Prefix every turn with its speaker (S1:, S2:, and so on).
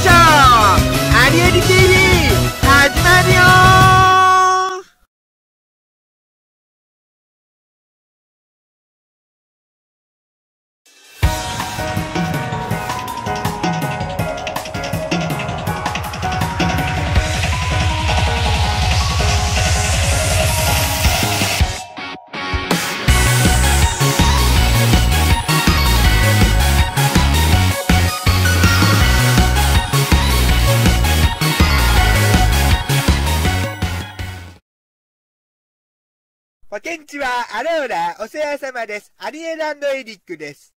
S1: じゃ。ポケンチはアローラ、お世話様です。アリエランドエリックです。